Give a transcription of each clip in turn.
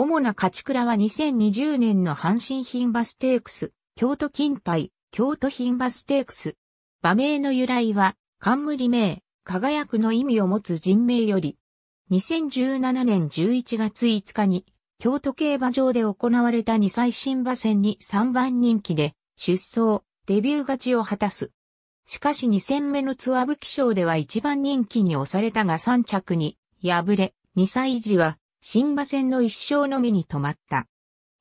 主な勝ち倉は2020年の阪神牝馬ステークス、京都金杯、京都牝馬ステークス。馬名の由来は、冠名、輝くの意味を持つ人名より、2017年11月5日に、京都競馬場で行われた2歳新馬戦に3番人気で、出走、デビュー勝ちを果たす。しかし2戦目のツアブキ賞では1番人気に押されたが3着に敗れ、2歳児は新馬戦の1勝のみに止まった。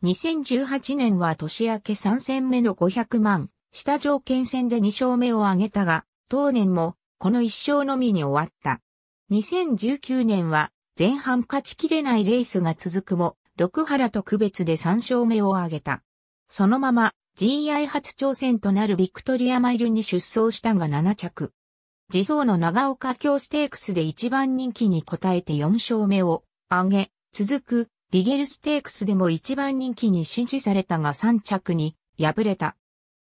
2018年は年明け3戦目の500万、下条件戦で2勝目を挙げたが、当年もこの1勝のみに終わった。2019年は前半勝ちきれないレースが続くも、六原と区別で3勝目を挙げた。そのまま GI 初挑戦となるビクトリアマイルに出走したが7着。自走の長岡京ステークスで1番人気に応えて4勝目を挙げ、続くリゲルステークスでも1番人気に支持されたが3着に敗れた。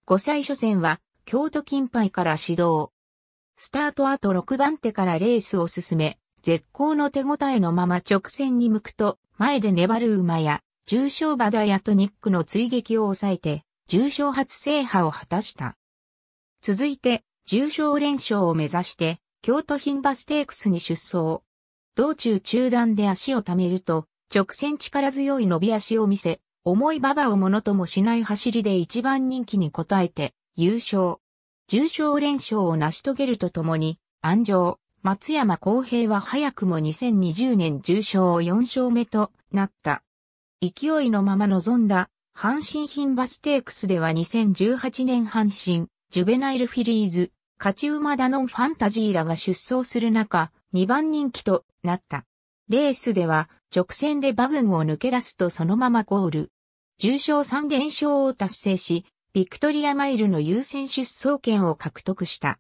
5歳初戦は京都金杯から指導。スタート後6番手からレースを進め、絶好の手応えのまま直線に向くと、前で粘る馬や、重賞馬ダイアトニックの追撃を抑えて、重賞初制覇を果たした。続いて、重賞連勝を目指して、京都牝馬ステークスに出走。道中中段で足を溜めると、直線力強い伸び足を見せ、重い馬場をものともしない走りで一番人気に応えて、優勝。重賞連勝を成し遂げるとともに、安城、松山公平は早くも2020年重賞4勝目となった。勢いのまま臨んだ阪神牝馬ステークスでは2018年阪神、ジュベナイルフィリーズ、勝ち馬ダノンファンタジーらが出走する中、2番人気となった。レースでは直線で馬群を抜け出すとそのままゴール。重賞3連勝を達成し、ビクトリアマイルの優先出走権を獲得した。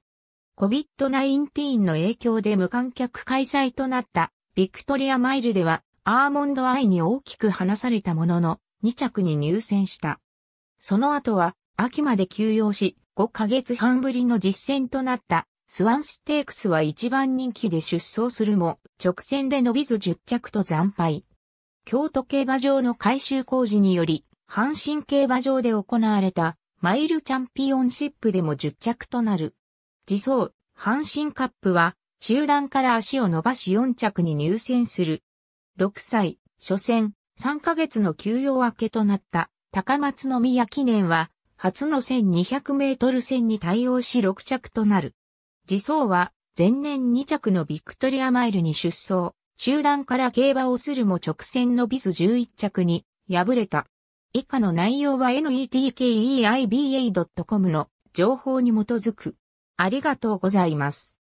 COVID-19 の影響で無観客開催となったビクトリアマイルではアーモンドアイに大きく離されたものの2着に入選した。その後は秋まで休養し5ヶ月半ぶりの実戦となったスワンステークスは一番人気で出走するも直線で伸びず10着と惨敗。京都競馬場の改修工事により阪神競馬場で行われたマイルチャンピオンシップでも10着となる。自走、阪神カップは、中段から足を伸ばし4着に入選する。6歳、初戦、3ヶ月の休養明けとなった高松宮記念は、初の1200メートル戦に対応し6着となる。自走は、前年2着のビクトリアマイルに出走、中段から競馬をするも直線のビス11着に敗れた。以下の内容は netkeiba.com の情報に基づく。ありがとうございます。